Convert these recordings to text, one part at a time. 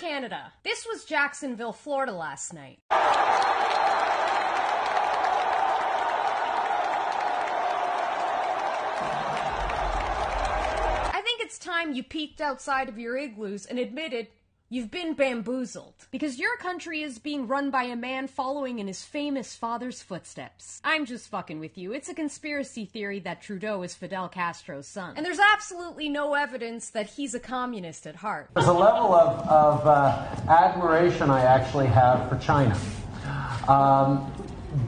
Canada. This was Jacksonville, Florida last night. I think it's time you peeked outside of your igloos and admitted you've been bamboozled. Because your country is being run by a man following in his famous father's footsteps. I'm just fucking with you. It's a conspiracy theory that Trudeau is Fidel Castro's son. And there's absolutely no evidence that he's a communist at heart. There's a level of, of uh, admiration I actually have for China. Um,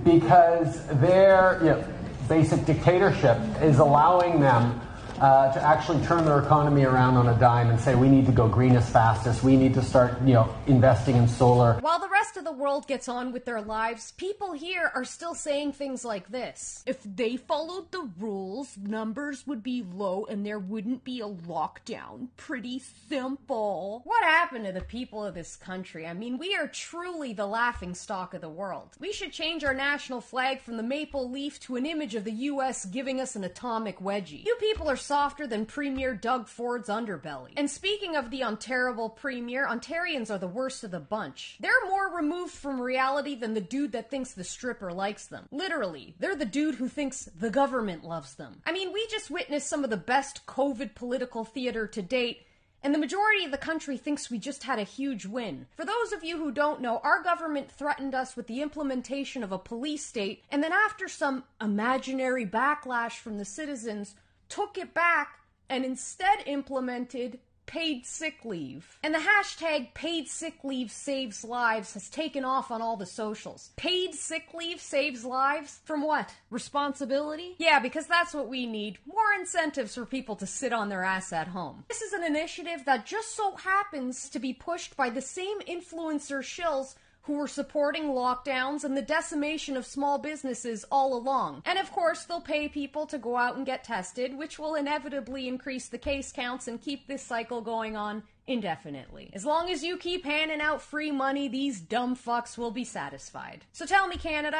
because their you know, basic dictatorship is allowing them uh, to actually turn their economy around on a dime and say we need to go green as fast as We need to start, you know, investing in solar. While the rest of the world gets on with their lives, people here are still saying things like this. If they followed the rules, numbers would be low and there wouldn't be a lockdown. Pretty simple. What happened to the people of this country? I mean, we are truly the laughing stock of the world. We should change our national flag from the maple leaf to an image of the US giving us an atomic wedgie. You people are softer than Premier Doug Ford's underbelly. And speaking of the unterrible Premier, Ontarians are the worst of the bunch. They're more removed from reality than the dude that thinks the stripper likes them. Literally, they're the dude who thinks the government loves them. I mean, we just witnessed some of the best COVID political theater to date. And the majority of the country thinks we just had a huge win. For those of you who don't know, our government threatened us with the implementation of a police state, and then after some imaginary backlash from the citizens, took it back and instead implemented paid sick leave. And the hashtag paid sick leave saves lives has taken off on all the socials. Paid sick leave saves lives? From what? Responsibility? Yeah, because that's what we need. More incentives for people to sit on their ass at home. This is an initiative that just so happens to be pushed by the same influencer shills who were supporting lockdowns and the decimation of small businesses all along. And of course, they'll pay people to go out and get tested, which will inevitably increase the case counts and keep this cycle going on indefinitely. As long as you keep handing out free money, these dumb fucks will be satisfied. So tell me, Canada,